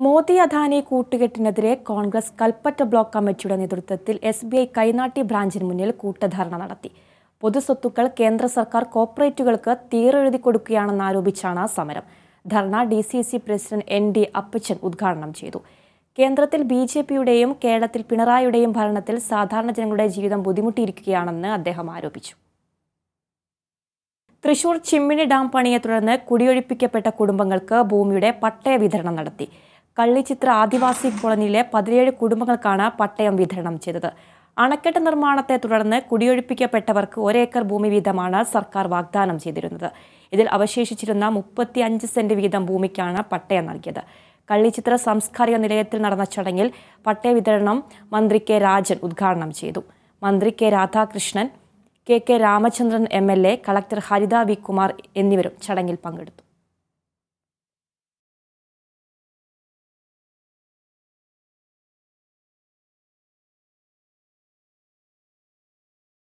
മോദി അദാനി കൂട്ടുകെട്ടിനെതിരെ കോൺഗ്രസ് കൽപ്പറ്റ ബ്ലോക്ക് കമ്മിറ്റിയുടെ നേതൃത്വത്തിൽ എസ് ബി ഐ കൈനാട്ടി ബ്രാഞ്ചിന് മുന്നിൽ കൂട്ടധാരണ നടത്തി. പൊതുസ്വത്തുക്കൾ കേന്ദ്ര സർക്കാർ കോർപ്പറേറ്റുകൾക്ക് തീരെഴുതി കൊടുക്കുകയാണെന്ന് ആരോപിച്ചാണ് സമരം. ധർണ D C C president N D Appachan ഉദ്ഘാടനം ചെയ്തു. കേന്ദ്രത്തിൽ ബി ജെ പിയുടെയും കേരളത്തിൽ പിണറായിയുടെയും ഭരണത്തിൽ സാധാരണ ജനങ്ങളുടെ ജീവിതം ബുദ്ധിമുട്ടിയിരിക്കുകയാണെന്ന് അദ്ദേഹം ആരോപിച്ചു. തൃശൂർ ചിമ്മിണി ഡാം പണിയെ തുടർന്ന് കുടിയൊഴിപ്പിക്കപ്പെട്ട കുടുംബങ്ങൾക്ക് ഭൂമിയുടെ പട്ടയ വിതരണം നടത്തി. കള്ളിച്ചിത്ര ആദിവാസി കോളനിയിലെ പതിനേഴ് കുടുംബങ്ങൾക്കാണ് പട്ടയം വിതരണം ചെയ്തത്. അണക്കെട്ട് നിർമ്മാണത്തെ തുടർന്ന് കുടിയൊഴിപ്പിക്കപ്പെട്ടവർക്ക് ഒരേക്കർ ഭൂമി വീതമാണ് സർക്കാർ വാഗ്ദാനം ചെയ്തിരുന്നത്. ഇതിൽ അവശേഷിച്ചിരുന്ന മുപ്പത്തി അഞ്ച് സെന്റ് വീതം ഭൂമിക്കാണ് പട്ടയം നൽകിയത്. കള്ളിച്ചിത്ര സാംസ്കാരിക നിലയത്തിൽ നടന്ന ചടങ്ങിൽ പട്ടയ വിതരണം മന്ത്രി കെ രാജൻ ഉദ്ഘാടനം ചെയ്തു. മന്ത്രി K Radhakrishnan K K Ramachandran M L A collector Haritha V Kumar എന്നിവരും ചടങ്ങിൽ പങ്കെടുത്തു.